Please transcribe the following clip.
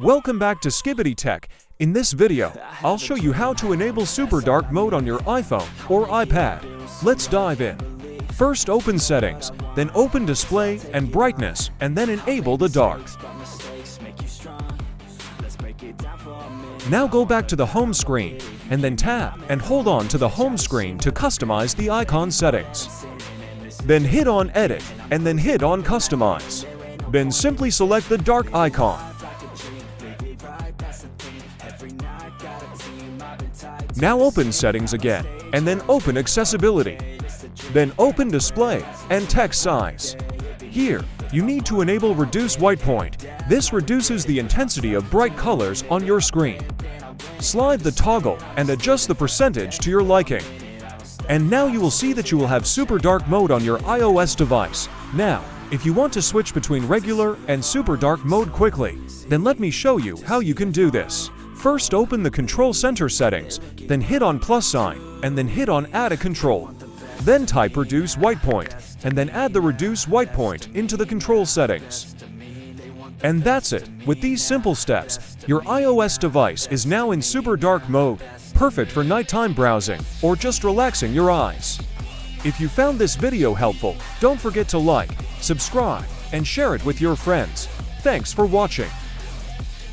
Welcome back to Skibidi Tech. In this video, I'll show you how to enable Super Dark Mode on your iPhone or iPad. Let's dive in. First open Settings, then open Display and Brightness, and then enable the dark. Now go back to the home screen, and then tap and hold on to the home screen to customize the icon settings. Then hit on Edit, and then hit on Customize. Then simply select the dark icon. Now open Settings again, and then open Accessibility. Then open Display and Text Size. Here, you need to enable Reduce White Point. This reduces the intensity of bright colors on your screen. Slide the toggle and adjust the percentage to your liking. And now you will see that you will have super dark mode on your iOS device. Now, if you want to switch between regular and super dark mode quickly, then let me show you how you can do this. First open the control center settings, then hit on plus sign, and then hit on add a control. Then type reduce white point, and then add the reduce white point into the control settings. And that's it. With these simple steps, your iOS device is now in super dark mode, perfect for nighttime browsing or just relaxing your eyes. If you found this video helpful, don't forget to like, subscribe, and share it with your friends. Thanks for watching.